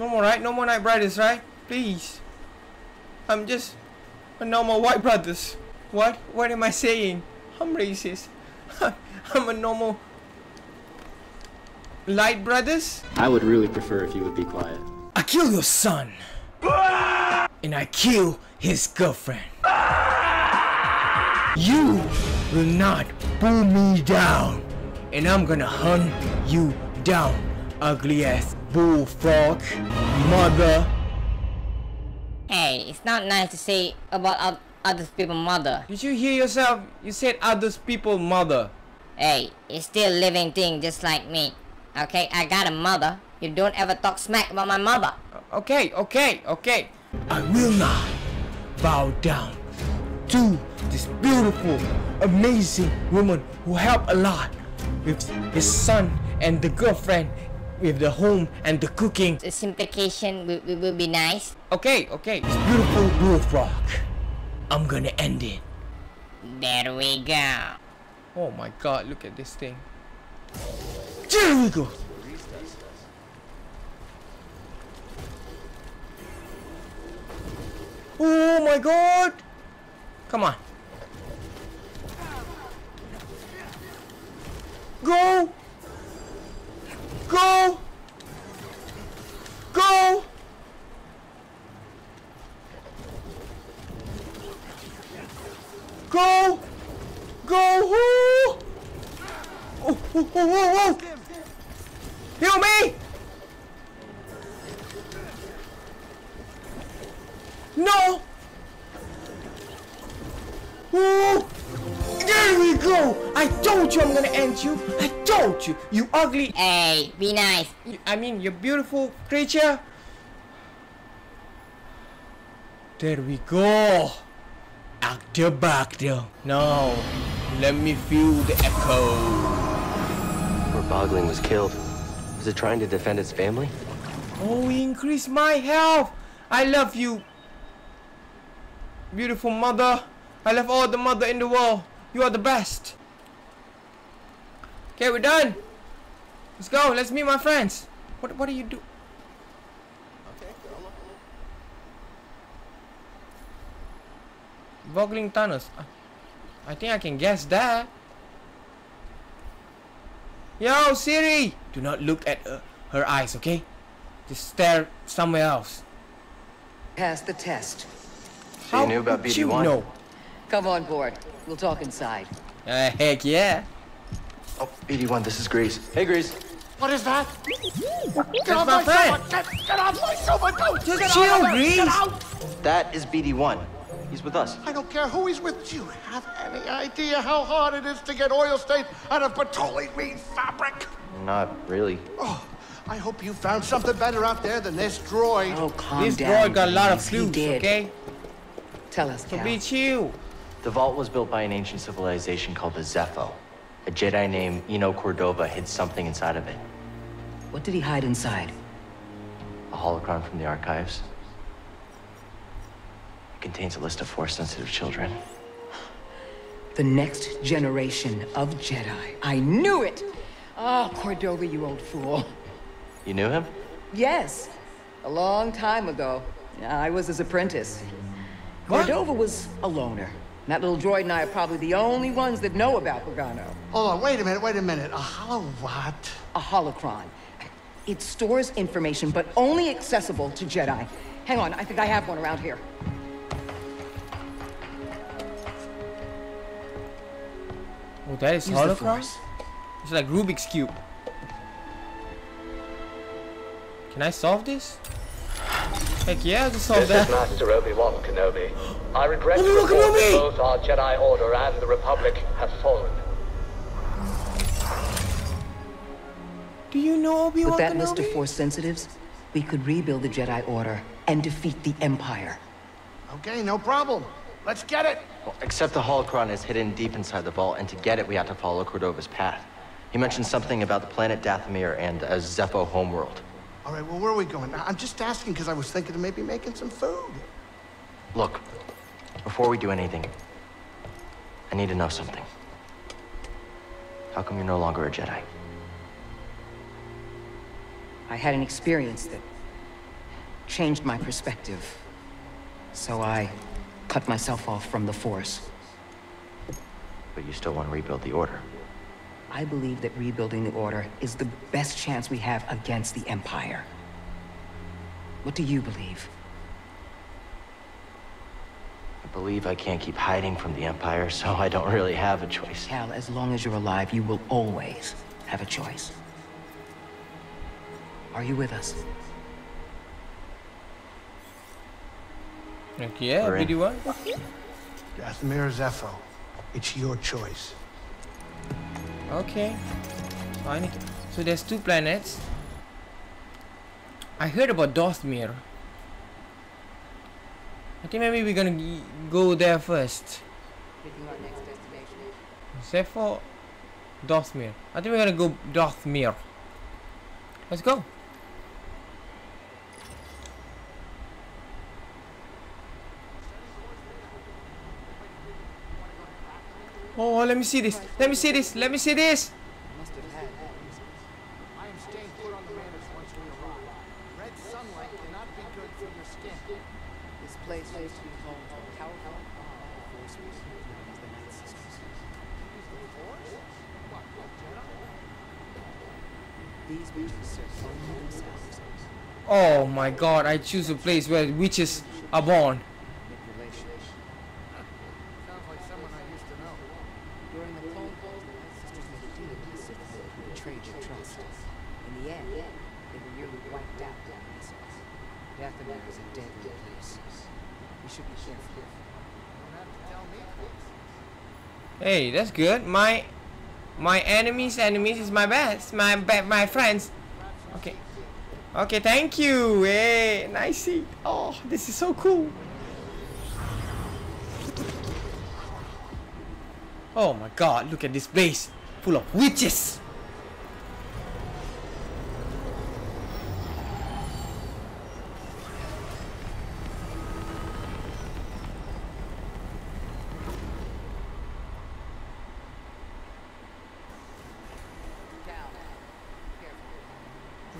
No more, right? No more Night Brothers, right? Please. I'm just a normal white brothers. What? What am I saying? I'm racist. I'm a normal light brothers. I would really prefer if you would be quiet. I kill your son. and I kill his girlfriend. You will not pull me down. And I'm gonna hunt you down, ugly ass bullfrog, mother. Hey, it's not nice to say about other people's mother. Did you hear yourself? You said other people's mother. Hey, it's still living thing just like me. Okay, I got a mother. You don't ever talk smack about my mother. Okay, okay, okay. I will not bow down to this beautiful, amazing woman who helped a lot with his son and the girlfriend with the home and the cooking. The simplification will, will, will be nice. Okay, okay. This beautiful bullfrog. I'm gonna end it. There we go. Oh my god, look at this thing. There we go. Oh my god! Come on. Go! Go! Go! Go! Go! Oh! Oh, oh, oh, oh, oh! Heal me! No! We go! I told you I'm gonna end you! I told you! You ugly... Hey, be nice. I mean, you beautiful creature! There we go! Actor back there. No. Let me feel the echo. Where Bogling was killed. Was it trying to defend its family? Oh, increase my health! I love you! Beautiful mother! I love all the mother in the world! You are the best! Okay, we're done! Let's go, let's meet my friends! What, what do you do? Okay, go Bogling tunnels. I think I can guess that. Yo, Cere! Do not look at uh, her eyes, okay? Just stare somewhere else. Pass the test. So How you knew about BD1? You know? Come on board. We'll talk inside. Uh, heck yeah. Oh, BD1, this is Greez. Hey, Greez. What is that? Get That's off my, friend. Get, get off my sofa! Don't! Just get chill, Greez. That is BD1. He's with us. I don't care who he's with. Do you have any idea how hard it is to get oil stains out of petroleum fabric? Not really. Oh, I hope you found something better out there than this droid. Oh, calm this down. This droid got a lot of clues, okay? Tell us, So be chill. The vault was built by an ancient civilization called the Zeffo. A Jedi named Eno Cordova hid something inside of it. What did he hide inside? A holocron from the archives. It contains a list of Force-sensitive children. The next generation of Jedi. I knew it! Oh, Cordova, you old fool. You knew him? Yes. A long time ago. I was his apprentice. What? Cordova was a loner. That little droid and I are probably the only ones that know about Bogano. Hold on, wait a minute, wait a minute. A holo what? A holocron. It stores information, but only accessible to Jedi. Hang on, I think I have one around here. Oh, that is holocron? It's like Rubik's Cube. Can I solve this? Heck yeah, I just solve this that. This is Master Obi-Wan Kenobi. I regret to report that both our Jedi Order and the Republic have fallen. Do you know Obi-Wan With that Kenobi? list of Force sensitives, we could rebuild the Jedi Order and defeat the Empire. Okay, no problem. Let's get it! Well, except the holocron is hidden deep inside the vault, and to get it, we have to follow Cordova's path. He mentioned something about the planet Dathomir and a Zeffo homeworld. All right, well, where are we going? I'm just asking because I was thinking of maybe making some food. Look, before we do anything, I need to know something. How come you're no longer a Jedi? I had an experience that changed my perspective. So I cut myself off from the Force. But you still want to rebuild the Order. I believe that rebuilding the Order is the best chance we have against the Empire. What do you believe? I believe I can't keep hiding from the Empire, so I don't really have a choice. Cal, as long as you're alive, you will always have a choice. Are you with us? Like, yeah, We're in. BD1. Dathomir Zeffo, it's your choice. Okay. So, I need to... so there's two planets. I heard about Dathomir. I think maybe we're gonna go there first. Zeffo, Dathomir. I think we're gonna go Dathomir. Let's go. Oh, oh, let me see this. Let me see this. Let me see this. Oh my god, I choose a place where witches are born. Manipulation. Sounds like someone I used to know. During the Clone Wars, the Night Sisters made a deal with the Sith Lord who betrayed your trust. In the end, they were nearly wiped out. Dathomir is a deadly place. We should be careful. Don't have to tell me twice. Hey, that's good. My my enemies enemies is my best. My be- my friends. Okay. Okay, thank you. Hey, nice seat. Oh, this is so cool. Oh my god, look at this place. Full of witches.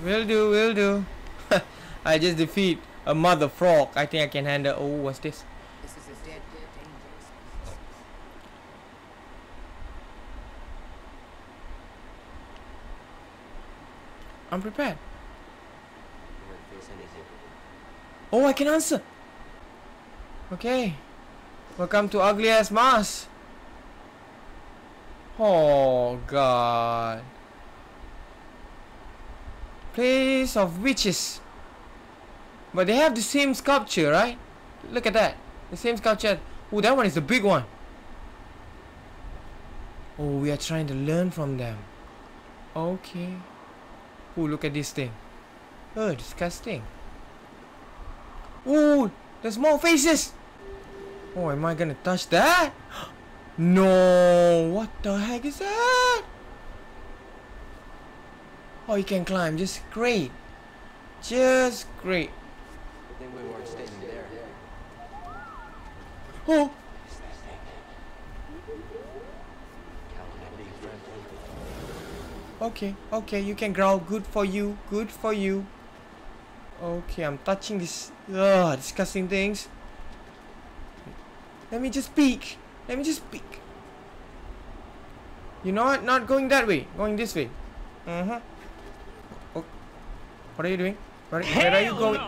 Will do, will do. I just defeat a mother frog. I think I can handle. Oh, what's this? This is a deadly, dangerous. I'm prepared. Oh, I can answer. Okay. Welcome to Ugly Ass Mars. Oh, God. Place of witches. But they have the same sculpture, right? Look at that. The same sculpture. Oh, that one is the big one. Oh, we are trying to learn from them. Okay. Oh, look at this thing. Oh, disgusting. Oh, there's more faces. Oh, am I gonna touch that? No, what the heck is that? Oh, you can climb. Just great. Just great. Then we weren't staying there. Oh, okay, okay. You can growl. Good for you. Good for you. Okay, I'm touching this. Ugh, disgusting things. Let me just peek. Let me just peek. You know what? Not going that way. Going this way. Uh-huh. What are you doing? Where, where are you going?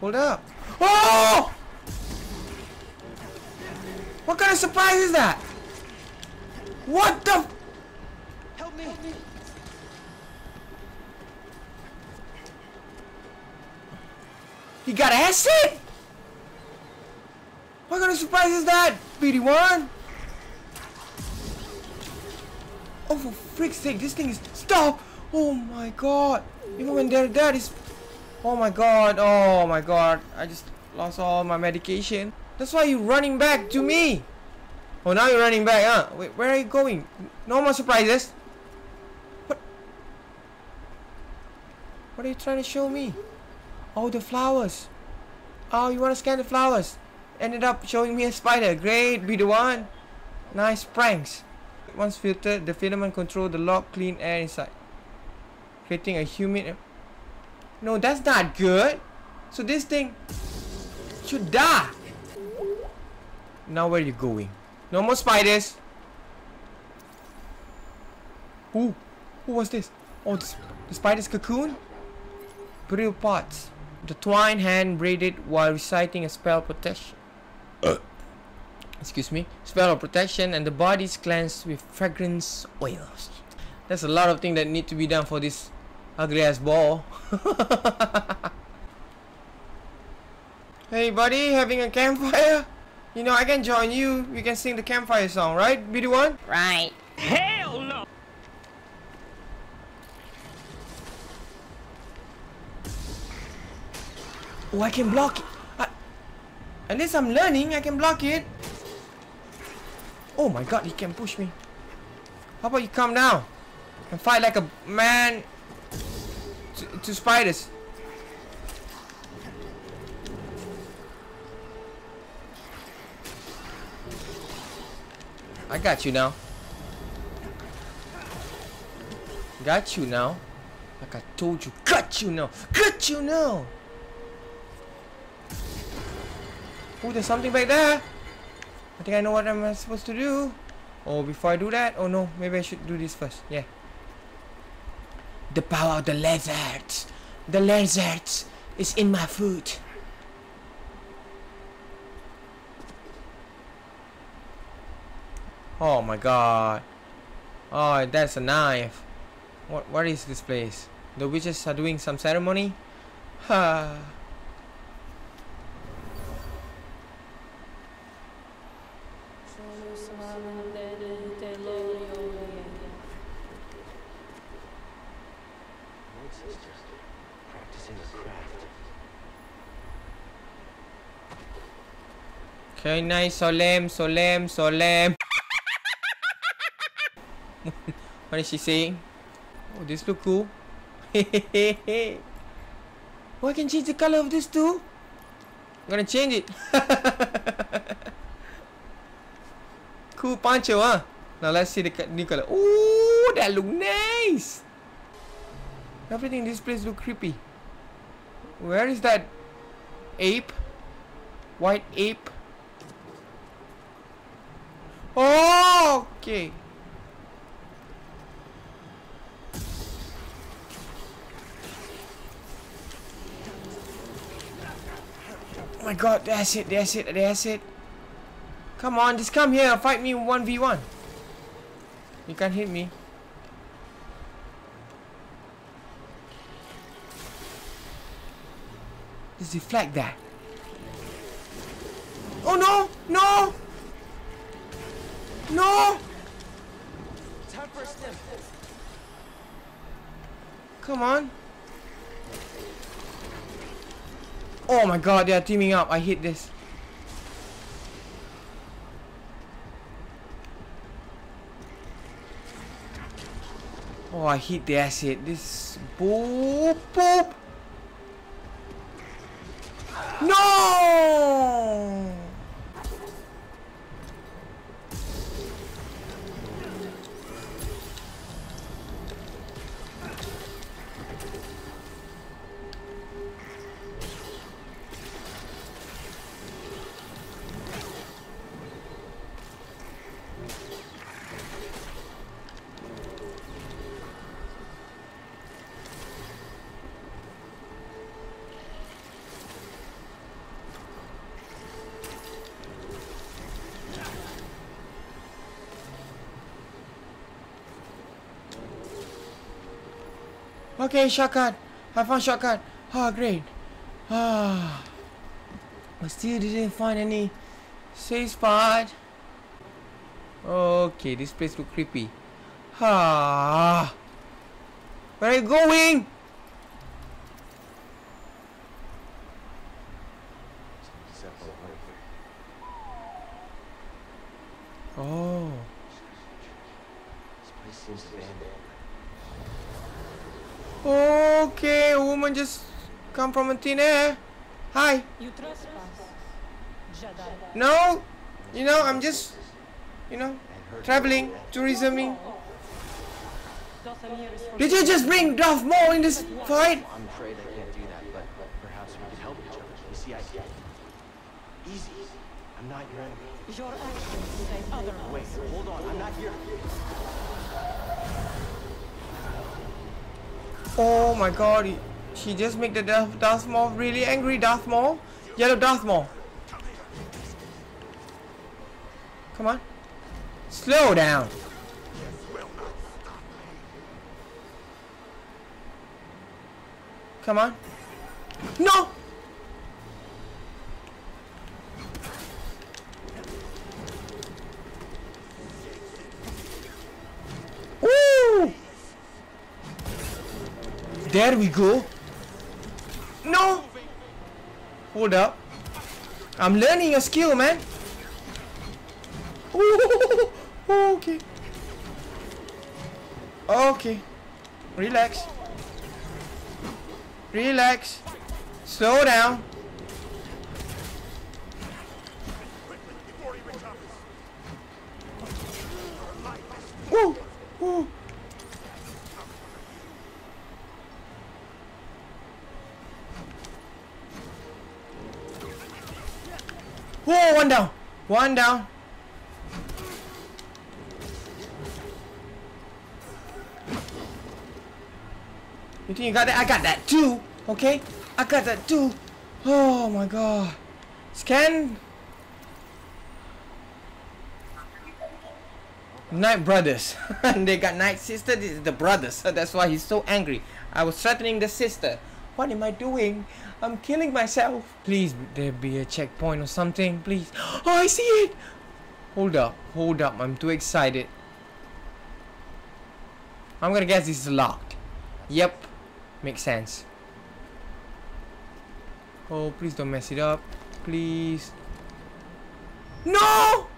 Hold up. Oh! What kind of surprise is that? What the? Help me! He got acid? What kind of surprise is that, BD1? Oh, for freak's sake, this thing is... Stop! Oh my god. Even when they're dead, it's... Oh my god, oh my god. I just lost all my medication. That's why you're running back to me. Oh, now you're running back, huh? Wait, where are you going? No more surprises. What? What are you trying to show me? Oh, the flowers. Oh, you want to scan the flowers? Ended up showing me a spider. Great, BD1. Nice pranks. Once filtered, the filament control the lock clean air inside. Creating a humid... No, that's not good. So this thing should die. Now where are you going? No more spiders. Who? Who was this? Oh, the spider's cocoon? Brittle parts. The twine hand braided while reciting a spell protection. Excuse me. Spell of protection and the body is cleansed with fragrance oils. There's a lot of things that need to be done for this ugly ass ball. hey buddy, having a campfire? You know I can join you. We can sing the campfire song, right? BD1? Right. Hell no! Oh, I can block it. I, at least I'm learning. I can block it. Oh my god, he can push me. How about you come down and fight like a man to, to spiders? I got you now. Got you now. Like I told you, got you now. Got you now. Oh, there's something back there. I think I know what I'm supposed to do. Oh, before I do that, oh no, maybe I should do this first. Yeah. The power of the lizards. The lizards is in my food. Oh my god. Oh, that's a knife. What what is this place? The witches are doing some ceremony? Ha. Okay, nice. Solemn, solemn, solemn. what is she saying? Oh, this look cool. I can change the color of this too. I'm gonna change it. cool poncho, huh? Now let's see the new color. Ooh, that look nice. Everything in this place look creepy. Where is that ape? White ape. Oh, okay. Oh my god, that's it, that's it, that's it. Come on, just come here and fight me 1v1. You can't hit me. Just deflect that. Oh no! No! No! Come on. Oh my god, they are teaming up. I hate this. Oh, I hate the acid. This boop boop. No! Okay, shortcut. I found shortcut. Ah, great. Ah. I still didn't find any safe spot. Okay, this place look creepy. Ah. Where are you going? Oh. This place seems abandoned. Okay, a woman just come from a thin air. Hi. You trespass, Jedi. No, you know, I'm just, you know, traveling, tourisming. Dathomir Did you just bring Darth Maul in this fight? I'm afraid I can't do that, but perhaps we could help each other. you. see, I can. Easy. I'm not your enemy. Your actions say otherwise. Wait, hold on. I'm not here. Oh my god, he, she just made the Darth, Darth Maul really angry, Darth Maul. Yellow Darth Maul. Come on. Slow down. Come on. No! Woo! There we go. No! Hold up. I'm learning a skill, man. Ooh, okay. Okay. Relax. Relax. Slow down. One down. You think you got that? I got that too. Okay? I got that too. Oh my god. Scan. Night brothers. they got night sister. This is the brothers. That's why he's so angry. I was threatening the sister. What am I doing? I'm killing myself. Please, there be a checkpoint or something. Please. Oh, I see it. Hold up. Hold up. I'm too excited. I'm gonna guess this is locked. Yep. Makes sense. Oh, please don't mess it up. Please. No!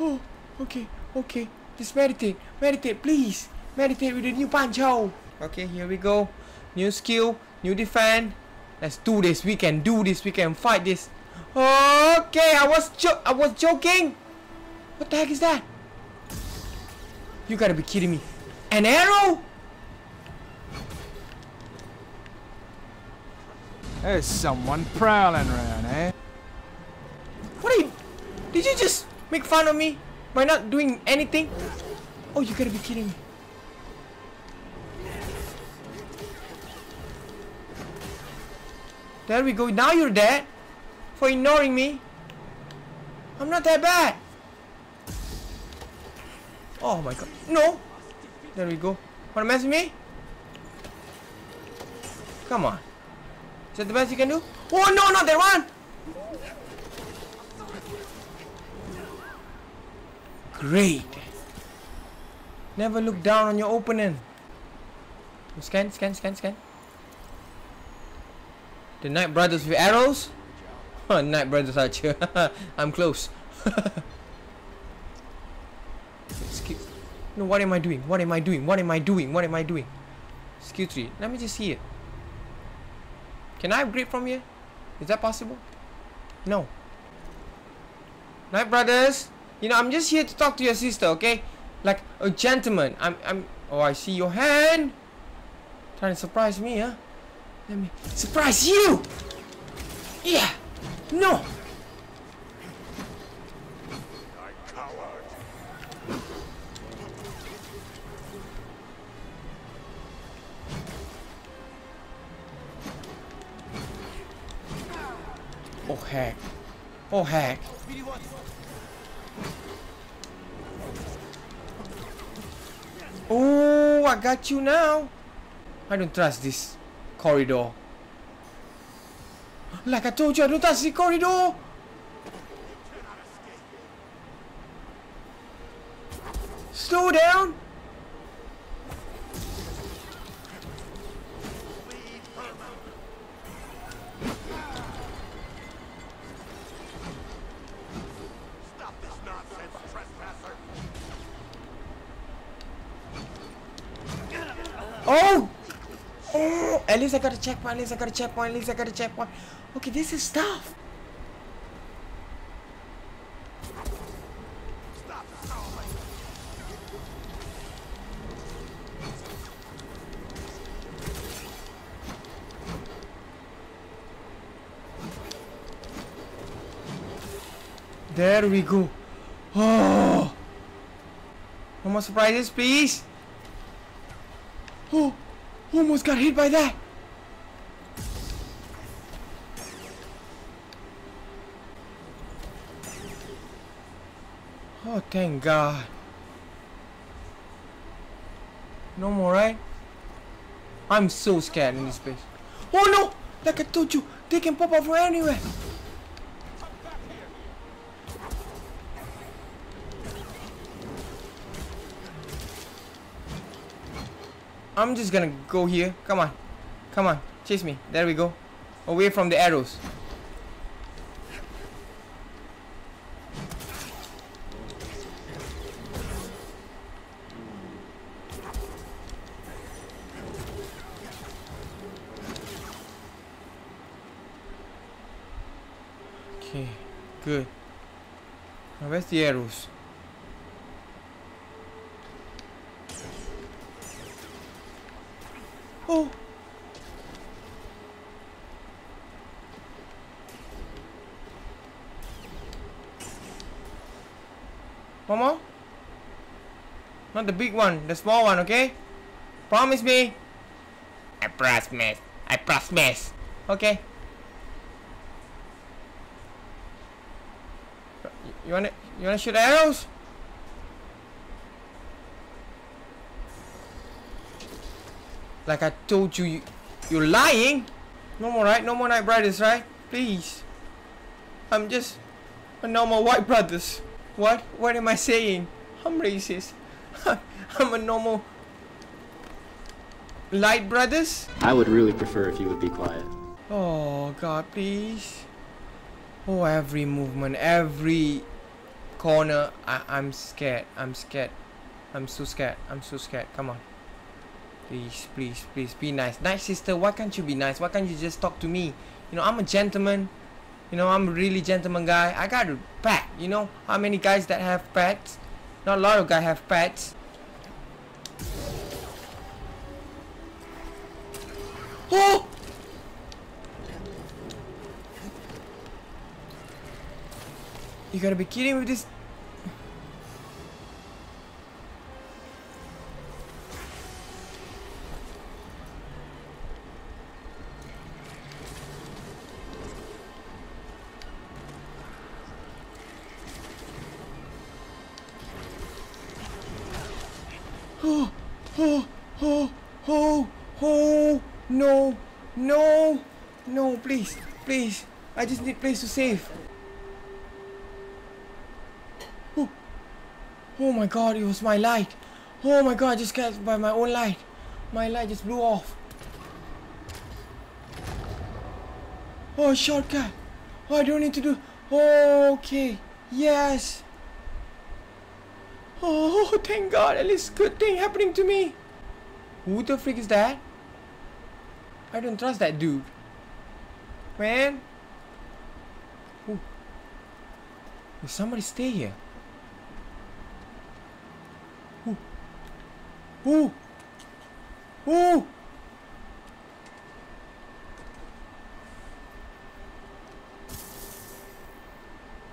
Oh, okay, okay. Just meditate, meditate, please. Meditate with the new poncho. Okay, here we go. New skill, new defend. Let's do this. We can do this. We can fight this. Okay, I was jo I was joking. What the heck is that? You gotta be kidding me. An arrow? There's someone prowling around, eh? What are you? Did you just make fun of me by not doing anything? Oh, you gotta be kidding me. There we go. Now you're dead for ignoring me. I'm not that bad. Oh my god. No. There we go. Wanna mess with me? Come on. Is that the best you can do? Oh no, not that one! Great. Never look down on your opponent. Scan, scan, scan, scan. The Night Brothers with arrows? Oh, Night Brothers Archer. I'm close. No, what am I doing? What am I doing? What am I doing? What am I doing? Skill 3. Let me just see it. Can I upgrade from here? Is that possible? No. Night Brothers. You know, I'm just here to talk to your sister, okay? Like a gentleman. I'm, I'm, oh, I see your hand. Trying to surprise me, huh? Let me surprise you! Yeah! No! Oh heck. Oh heck. Oh, I got you now. I don't trust this corridor. Like I told you, I don't trust the corridor. Slow down. least I got a checkpoint, at least I got a checkpoint, at least I got a checkpoint. Okay, this is tough. There we go. Oh! No more surprises, please! Oh! Almost got hit by that! Oh, thank God. No more, right? I'm so scared in this place. Oh no! Like I told you, they can pop up from anywhere. I'm just gonna go here. Come on. Come on. Chase me. There we go. Away from the arrows. Okay, good. Arrows? Oh! One more? Not the big one, the small one, okay? Promise me. I promise. I promise. Okay. You wanna you wanna shoot arrows? Like I told you, you you're lying. No more, right? No more night brothers, right? Please. I'm just a normal white brothers. What? What am I saying? I'm racist. I'm a normal light brothers. I would really prefer if you would be quiet. Oh God, please. Oh, every movement, every corner. I I'm scared. I'm scared. I'm so scared. I'm so scared. Come on. Please, please, please be nice. Nice sister, why can't you be nice? Why can't you just talk to me? You know, I'm a gentleman. You know, I'm a really gentleman guy. I got a pet. You know, how many guys that have pets? Not a lot of guys have pets. Oh! You gotta be kidding with this. Oh, oh, oh, oh, oh, no, no, no, please, please. I just need place to save. Oh my god, it was my light. Oh my god, I just got by my own light. My light just blew off. Oh, shortcut. Oh, I don't need to do. Okay. Yes. Oh, thank God. At least good thing happening to me. Who the freak is that? I don't trust that dude. Man. Ooh. Will somebody stay here? Ooh. Ooh.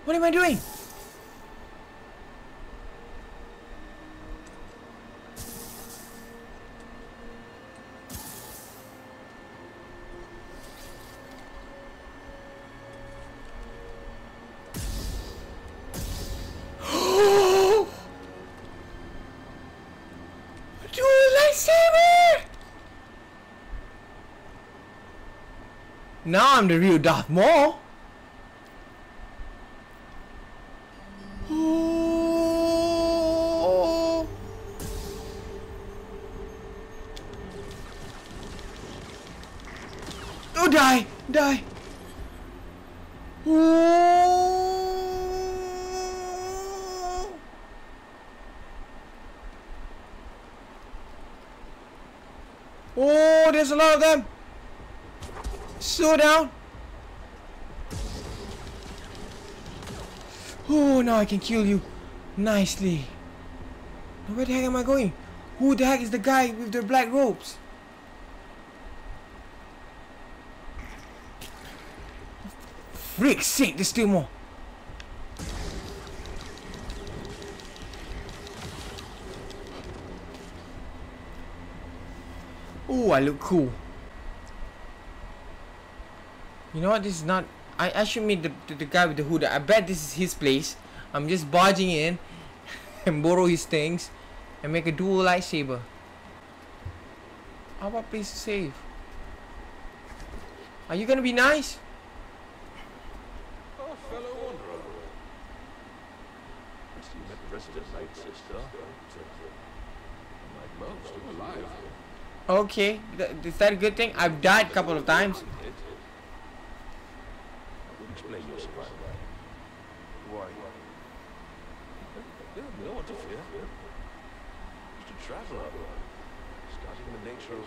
What am I doing? Now I'm the real Darth Maul. Oh. Oh, die, die. Oh. Oh, there's a lot of. Go down? Oh, now I can kill you nicely. Where the heck am I going? Who the heck is the guy with the black robes? Freak sake, there's still more. Oh, I look cool. You know what? This is not. I, I should meet the, the, the guy with the hood. I bet this is his place. I'm just barging in and borrow his things and make a dual lightsaber. How about place to save? Are you gonna be nice? Oh, fellow wanderer. You met the resident night sister. Like most, still alive. Okay, th- is that a good thing? I've died a couple of times. I would explain your surprise. Why? Yeah, no one to fear. Just a traveler. Studying the nature of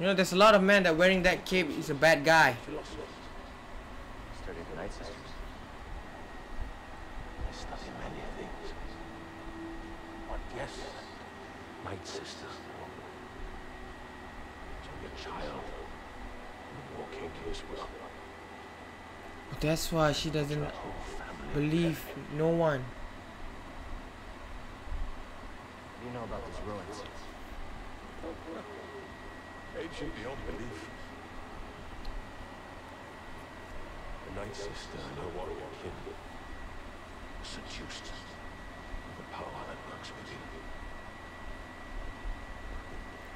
You know, there's a lot of men that wearing that cape is a bad guy. philosophy. Study the Night Sisters. I study many things. But yes, Night Sister. It's only a child. And more kinky. But that's why she doesn't believe no one. What do you know about these ruins? Ancient beyond belief. The Night Sister and her warrior kin were seduced with the power that works within.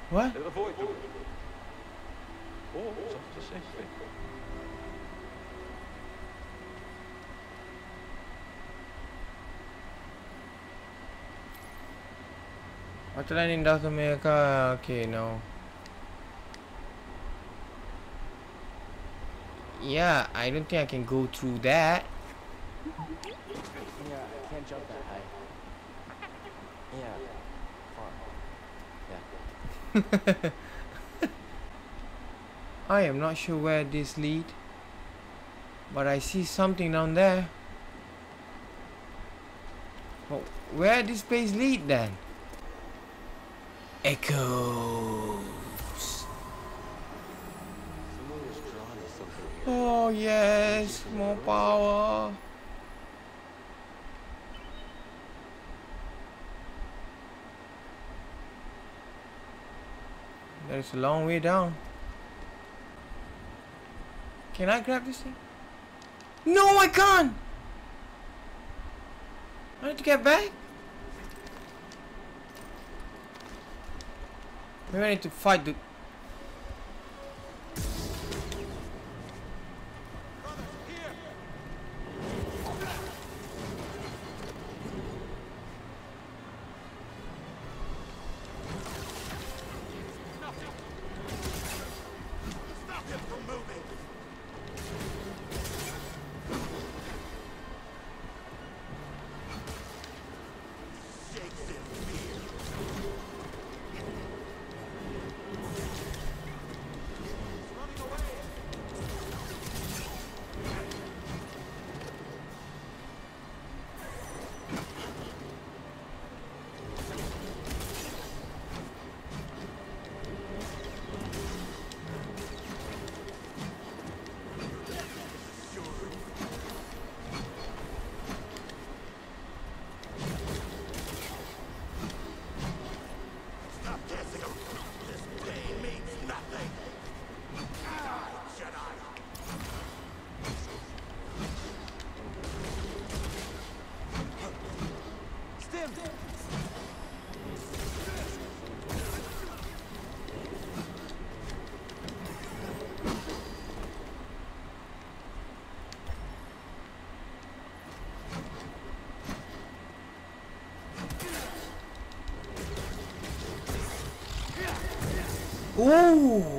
What? They avoid the Or suffer the same fate. Hotline in South America. Okay, no. Yeah, I don't think I can go through that. Yeah, I can't jump that high. Yeah, far. Yeah. I am not sure where this lead. But I see something down there. Well, where this place lead then? Echoes. Oh yes, more power. There's a long way down. Can I grab this thing? No, I can't. I need to get back. Maybe I need to fight the Ooh.